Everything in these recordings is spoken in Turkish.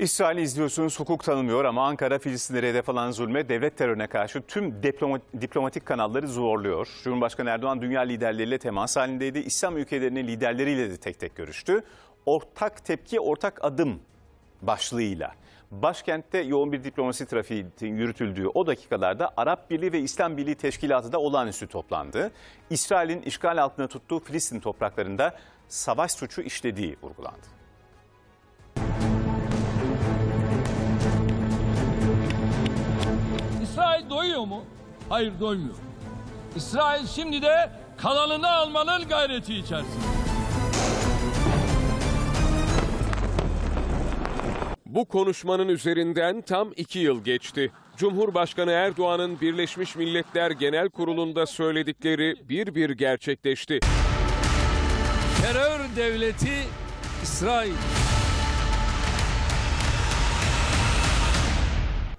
İsrail'i izliyorsunuz hukuk tanımıyor ama Ankara Filistinlere hedef alan zulme devlet terörüne karşı tüm diploma- diplomatik kanalları zorluyor. Cumhurbaşkanı Erdoğan dünya liderleriyle temas halindeydi. İslam ülkelerinin liderleriyle de tek tek görüştü. Ortak tepki ortak adım başlığıyla. Başkentte yoğun bir diplomasi trafiği yürütüldüğü o dakikalarda Arap Birliği ve İslam Birliği Teşkilatı da olağanüstü toplandı. İsrail'in işgal altında tuttuğu Filistin topraklarında savaş suçu işlediği vurgulandı. Doyuyor mu? Hayır doymuyor. İsrail şimdi de kalanını almanın gayreti içerisinde. Bu konuşmanın üzerinden tam iki yıl geçti. Cumhurbaşkanı Erdoğan'ın Birleşmiş Milletler Genel Kurulu'nda söyledikleri bir bir gerçekleşti. Terör devleti İsrail.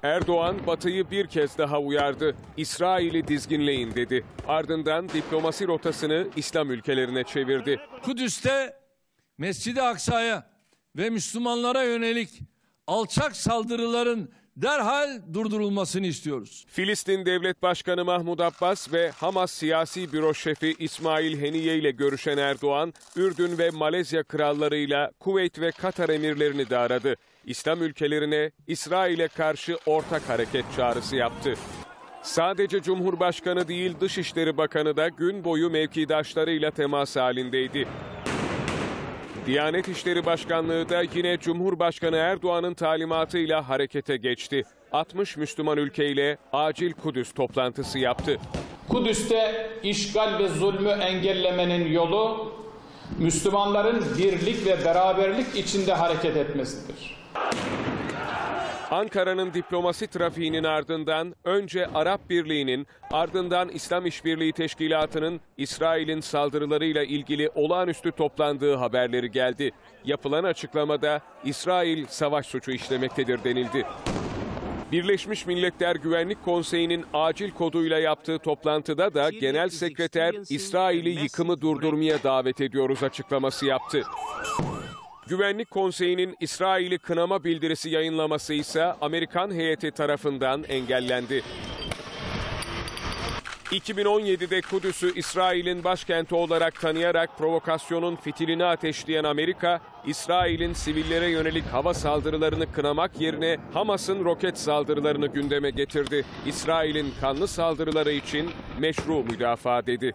Erdoğan Batı'yı bir kez daha uyardı. İsrail'i dizginleyin dedi. Ardından diplomasi rotasını İslam ülkelerine çevirdi. Kudüs'te Mescid-i Aksa'ya ve Müslümanlara yönelik alçak saldırıların derhal durdurulmasını istiyoruz. Filistin Devlet Başkanı Mahmud Abbas ve Hamas Siyasi Büro Şefi İsmail Heniye ile görüşen Erdoğan, Ürdün ve Malezya krallarıyla Kuveyt ve Katar emirlerini de aradı. İslam ülkelerine İsrail'e karşı ortak hareket çağrısı yaptı. Sadece Cumhurbaşkanı değil Dışişleri Bakanı da gün boyu mevkidaşlarıyla temas halindeydi. Diyanet İşleri Başkanlığı da yine Cumhurbaşkanı Erdoğan'ın talimatıyla harekete geçti. 60 Müslüman ülkeyle acil Kudüs toplantısı yaptı. Kudüs'te işgal ve zulmü engellemenin yolu Müslümanların birlik ve beraberlik içinde hareket etmesidir. Ankara'nın diplomasi trafiğinin ardından önce Arap Birliği'nin ardından İslam İşbirliği Teşkilatı'nın İsrail'in saldırılarıyla ilgili olağanüstü toplandığı haberleri geldi. Yapılan açıklamada İsrail savaş suçu işlemektedir denildi. Birleşmiş Milletler Güvenlik Konseyi'nin acil koduyla yaptığı toplantıda da Genel Sekreter İsrail'i yıkımı durdurmaya davet ediyoruz açıklaması yaptı. Güvenlik Konseyi'nin İsrail'i kınama bildirisi yayınlaması ise Amerikan heyeti tarafından engellendi. 2017'de Kudüs'ü İsrail'in başkenti olarak tanıyarak provokasyonun fitilini ateşleyen Amerika, İsrail'in sivillere yönelik hava saldırılarını kınamak yerine Hamas'ın roket saldırılarını gündeme getirdi. İsrail'in kanlı saldırıları için meşru müdafaa dedi.